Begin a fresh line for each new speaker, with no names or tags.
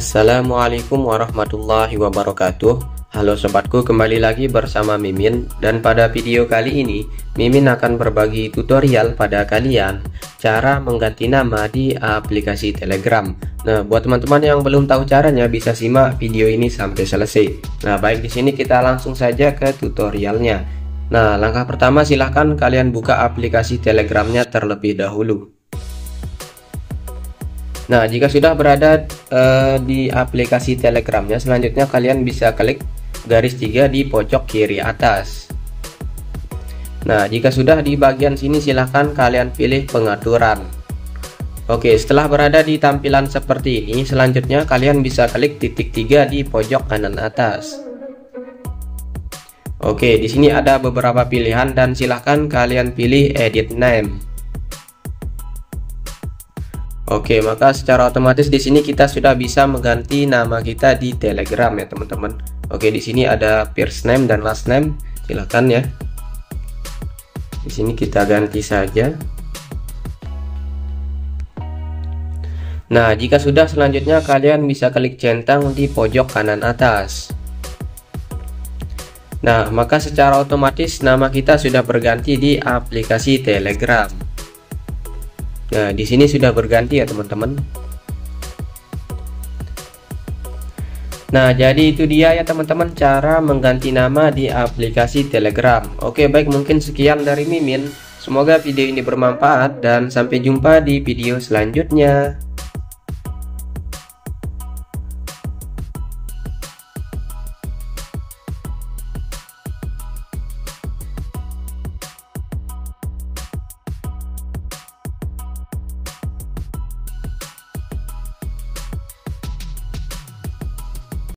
Assalamualaikum warahmatullahi wabarakatuh. Halo sobatku kembali lagi bersama Mimin. Dan pada video kali ini Mimin akan berbagi tutorial pada kalian cara mengganti nama di aplikasi Telegram. Nah buat teman-teman yang belum tahu caranya bisa simak video ini sampai selesai. Nah baik di sini kita langsung saja ke tutorialnya. Nah langkah pertama silahkan kalian buka aplikasi Telegramnya terlebih dahulu Nah, jika sudah berada uh, di aplikasi Telegramnya, selanjutnya kalian bisa klik garis tiga di pojok kiri atas. Nah, jika sudah di bagian sini silahkan kalian pilih pengaturan. Oke, setelah berada di tampilan seperti ini, selanjutnya kalian bisa klik titik tiga di pojok kanan atas. Oke, di sini ada beberapa pilihan dan silahkan kalian pilih edit name. Oke, maka secara otomatis di sini kita sudah bisa mengganti nama kita di Telegram ya, teman-teman. Oke, di sini ada first name dan last name. Silakan ya. Di sini kita ganti saja. Nah, jika sudah selanjutnya kalian bisa klik centang di pojok kanan atas. Nah, maka secara otomatis nama kita sudah berganti di aplikasi Telegram. Nah, di sini sudah berganti ya, teman-teman. Nah, jadi itu dia ya teman-teman cara mengganti nama di aplikasi Telegram. Oke, baik mungkin sekian dari Mimin. Semoga video ini bermanfaat dan sampai jumpa di video selanjutnya.